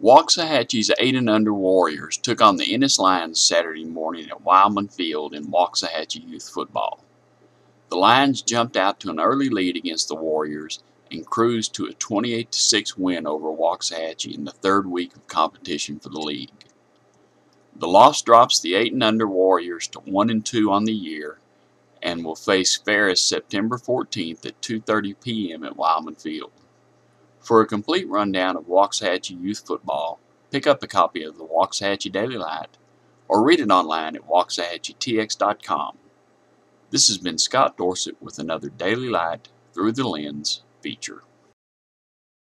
Waxahachie's 8 and under Warriors took on the Ennis Lions Saturday morning at Wilemon Field in Waxahachie Youth Football. The Lions jumped out to an early lead against the Warriors and cruised to a 28-6 win over Waxahachie in the third week of competition for the league. The loss drops the 8 and under Warriors to 1 and 2 on the year and will face Ferris September 14th at 2:30 p.m. at Wilemon Field. For a complete rundown of Waxahachie youth football, pick up a copy of the Waxahachie Daily Light or read it online at waxahachietx.com. This has been Scott Dorsett with another Daily Light Through the Lens feature.